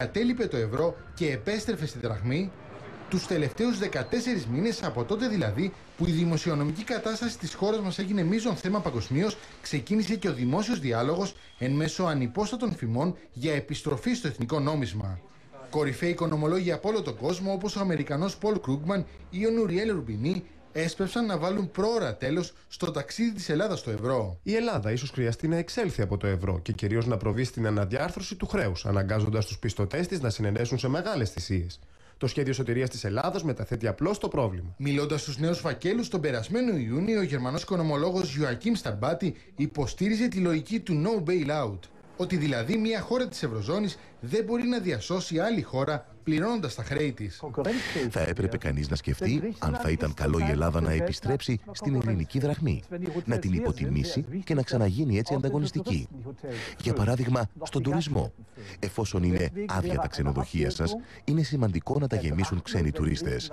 κατέλειπε το ευρώ και επέστρεφε στη δραχμή, τους τελευταίους 14 μήνες από τότε δηλαδή που η δημοσιονομική κατάσταση της χώρας μας έγινε μείζον θέμα παγκοσμίως, ξεκίνησε και ο δημόσιος διάλογος εν μέσω ανυπόστατων φημών για επιστροφή στο εθνικό νόμισμα. Κορυφαίοι οικονομολόγοι από όλο τον κόσμο όπως ο Αμερικανός Πολ Κρούγκμαν ή ο Νουριέλ Ρουμπινί έσπευσαν να βάλουν πρόωρα τέλος στο ταξίδι της Ελλάδας στο ευρώ. Η Ελλάδα ίσως χρειαστεί να εξέλθει από το ευρώ και κυρίως να προβεί στην αναδιάρθρωση του χρέους, αναγκάζοντας τους πιστωτές της να συνενέσουν σε μεγάλες θυσίες. Το σχέδιο σωτηρίας της Ελλάδας μεταθέτει απλώς το πρόβλημα. Μιλώντας στους νέους φακέλους τον περασμένο Ιούνιο, ο Γερμανός οικονομολόγος Ιωακίμ Σταμπάτη υποστήριζε τη λογική του no bailout. Ότι δηλαδή μια χώρα της Ευρωζώνης δεν μπορεί να διασώσει άλλη χώρα πληρώνοντας τα χρέη της. Θα έπρεπε κανείς να σκεφτεί αν θα ήταν καλό η Ελλάδα να επιστρέψει στην ελληνική δραχμή, να την υποτιμήσει και να ξαναγίνει έτσι ανταγωνιστική. Για παράδειγμα, στον τουρισμό. Εφόσον είναι άδεια τα ξενοδοχεία σας, είναι σημαντικό να τα γεμίσουν ξένοι τουρίστες.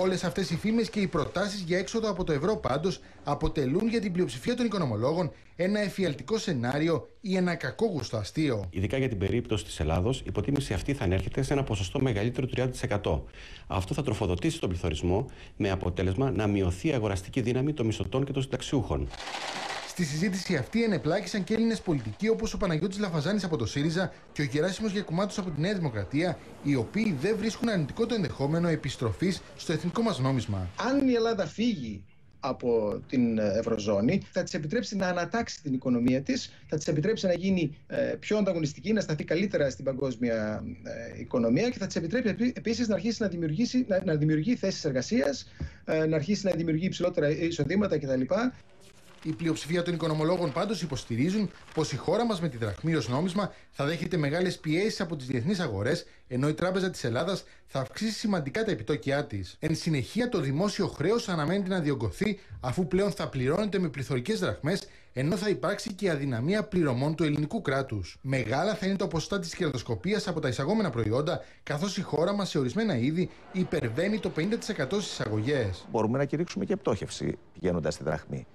Όλες αυτές οι φήμες και οι προτάσεις για έξοδο από το ευρώ πάντως αποτελούν για την πλειοψηφία των οικονομολόγων ένα εφιαλτικό σενάριο ή ένα κακόγουστο αστείο. Ειδικά για την περίπτωση τη Ελλάδος, η υποτίμηση αυτή θα ανέρχεται σε ένα ποσοστό μεγαλύτερο του 30%. Αυτό θα τροφοδοτήσει τον πληθωρισμό με αποτέλεσμα να μειωθεί η αγοραστική δύναμη των μισθωτών και των συνταξιούχων. Στη συζήτηση αυτή ενεπλάκησαν και Έλληνες πολιτικοί όπως ο Παναγιώτης Λαφαζάνης από το ΣΥΡΙΖΑ και ο Γεράσιμος Γιακουμάτος από τη Νέα Δημοκρατία, οι οποίοι δεν βρίσκουν αρνητικό το ενδεχόμενο επιστροφής στο εθνικό μας νόμισμα. Αν η Ελλάδα φύγει από την Ευρωζώνη, θα της επιτρέψει να ανατάξει την οικονομία της, θα της επιτρέψει να γίνει ε, πιο ανταγωνιστική, να σταθεί καλύτερα στην παγκόσμια ε, οικονομία και θα της επιτρέψει επίσης να αρχίσει να, δημιουργήσει, να, να δημιουργεί θέσεις εργασίας, ε, να αρχίσει να δημιουργεί υψηλότερα εισοδήματα κτλ. Η πλειοψηφία των οικονομολόγων πάντως υποστηρίζουν πως η χώρα μας με τη δραχμή ω νόμισμα θα δέχεται μεγάλες πιέσεις από τις διεθνείς αγορές, ενώ η Τράπεζα της Ελλάδας θα αυξήσει σημαντικά τα επιτόκια της. Εν συνεχεία, το δημόσιο χρέος αναμένεται να διωγγωθεί, αφού πλέον θα πληρώνεται με πληθωρικές δραχμές, ενώ θα υπάρξει και αδυναμία πληρωμών του ελληνικού κράτους. Μεγάλα θα είναι το ποσοστά της κερδοσκοπίας από τα εισαγόμενα προϊόντα, καθώς η χώρα μας σε ορισμένα είδη υπερβαίνει το 50% στις εισαγωγές. Μπορούμε να κηρύξουμε και πτώχευση πηγαίνοντας στη δραχμή.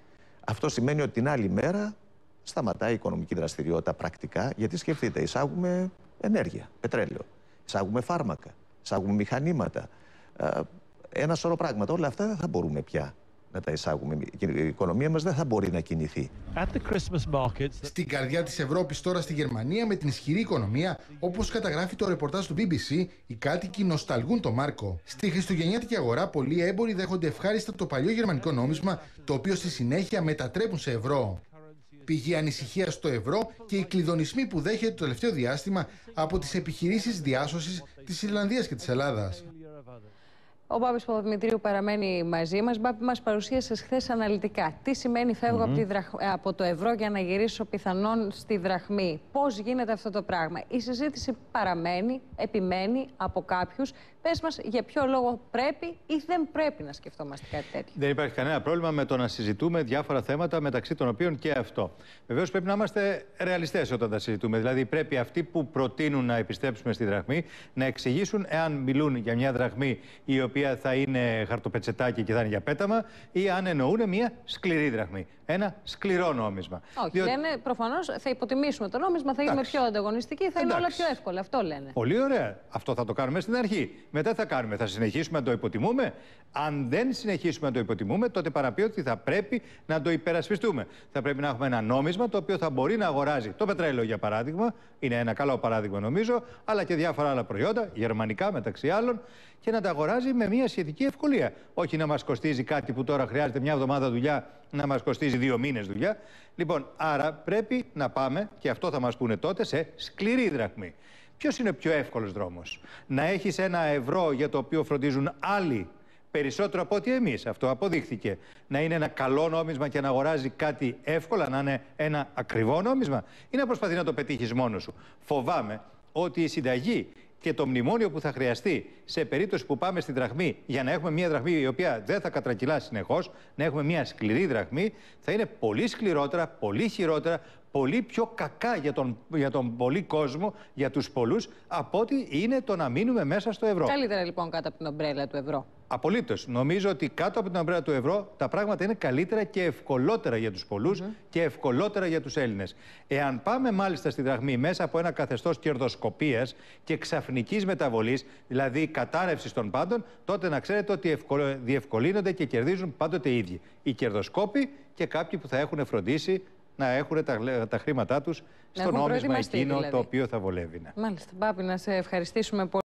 Αυτό σημαίνει ότι την άλλη μέρα σταματάει η οικονομική δραστηριότητα πρακτικά, γιατί σκεφτείτε, εισάγουμε ενέργεια, πετρέλαιο, εισάγουμε φάρμακα, εισάγουμε μηχανήματα, ε, ένα σωρό πράγματα. Όλα αυτά δεν θα μπορούμε πια να τα εισάγουμε. Η οικονομία μας δεν θα μπορεί να κινηθεί. Στην καρδιά της Ευρώπης τώρα στη Γερμανία με την ισχυρή οικονομία, όπως καταγράφει το ρεπορτάζ του BBC, οι κάτοικοι νοσταλγούν το Μάρκο. Στη χριστουγεννιάτικη αγορά πολλοί έμποροι δέχονται ευχάριστα το παλιό γερμανικό νόμισμα, το οποίο στη συνέχεια μετατρέπουν σε ευρώ. Πηγή ανησυχίας στο ευρώ και οι κλειδονισμοί που δέχεται το τελευταίο διάστημα από τις επιχειρήσεις διάσωσης της Ιρλανδίας και της Ελλάδας. Ο Μπάμπης Παπαδημητρίου παραμένει μαζί μας. Μπάμπη, μας παρουσίασες χθες αναλυτικά τι σημαίνει φεύγω από, τη από το ευρώ για να γυρίσω πιθανόν στη δραχμή; Πώς γίνεται αυτό το πράγμα; Η συζήτηση παραμένει, επιμένει από κάποιους. Πες μας για ποιο λόγο πρέπει ή δεν πρέπει να σκεφτόμαστε κάτι τέτοιο. Δεν υπάρχει κανένα πρόβλημα με το να συζητούμε διάφορα θέματα μεταξύ των οποίων και αυτό. Βεβαίως πρέπει να είμαστε ρεαλιστές όταν τα συζητούμε. Δηλαδή πρέπει αυτοί που προτείνουν να επιστρέψουμε στη δραχμή να εξηγήσουν εάν μιλούν για μια δραχμή η οποία οποία θα είναι χαρτοπετσετάκι και θα είναι για πέταμα, ή αν εννοούν μια σκληρή δραχμή. Ένα σκληρό νόμισμα. Όχι, Διότι... λένε προφανώς θα υποτιμήσουμε το νόμισμα, θα γίνουμε πιο ανταγωνιστικοί, θα είναι όλα πιο εύκολα. Αυτό λένε. Πολύ ωραία. Αυτό θα το κάνουμε στην αρχή. Μετά θα κάνουμε, θα συνεχίσουμε να το υποτιμούμε. Αν δεν συνεχίσουμε να το υποτιμούμε, τότε παραπεί ότι θα πρέπει να το υπερασπιστούμε. Θα πρέπει να έχουμε ένα νόμισμα το οποίο θα μπορεί να αγοράζει το πετρέλαιο, για παράδειγμα. Είναι ένα καλό παράδειγμα, νομίζω, αλλά και διάφορα άλλα προϊόντα, γερμανικά μεταξύ άλλων, και να τα αγοράζει με μια σχετική ευκολία. Όχι να μας κοστίζει κάτι που τώρα χρειάζεται μια εβδομάδα δουλειά, να μας κοστίζει δύο μήνες δουλειά. Λοιπόν, άρα πρέπει να πάμε, και αυτό θα μας πούνε τότε, σε σκληρή δραχμή. Ποιος είναι ο πιο εύκολος δρόμος, Να έχεις ένα ευρώ για το οποίο φροντίζουν άλλοι περισσότερο από ότι εμείς. Αυτό αποδείχθηκε. Να είναι ένα καλό νόμισμα και να αγοράζει κάτι εύκολα, να είναι ένα ακριβό νόμισμα, ή να προσπαθεί να το πετύχεις μόνος σου; Φοβάμαι ότι η συνταγή και το μνημόνιο που θα χρειαστεί σε περίπτωση που πάμε στην δραχμή για να έχουμε μια δραχμή η οποία δεν θα κατρακυλά συνεχώς, να έχουμε μια σκληρή δραχμή, θα είναι πολύ σκληρότερα, πολύ χειρότερα, πολύ πιο κακά για τον, για τον πολύ κόσμο, για τους πολλούς, από ότι είναι το να μείνουμε μέσα στο ευρώ. Καλύτερα λοιπόν κάτω από την ομπρέλα του ευρώ. Απολύτως. Νομίζω ότι κάτω από την ομπρέλα του ευρώ τα πράγματα είναι καλύτερα και ευκολότερα για τους πολλούς και ευκολότερα για τους Έλληνες. Εάν πάμε μάλιστα στη δραχμή μέσα από ένα καθεστώς κερδοσκοπίας και ξαφνικής μεταβολής, δηλαδή κατάρρευσης των πάντων, τότε να ξέρετε ότι ευκολ... διευκολύνονται και κερδίζουν πάντοτε οι ίδιοι. Οι κερδοσκόποι και κάποιοι που θα έχουν φροντίσει να έχουν τα, τα χρήματά τους στο νόμισμα εκείνο δηλαδή. το οποίο θα βολεύει. Ναι. Μάλιστα. Μπάπη, να σε ευχαριστήσουμε πολύ.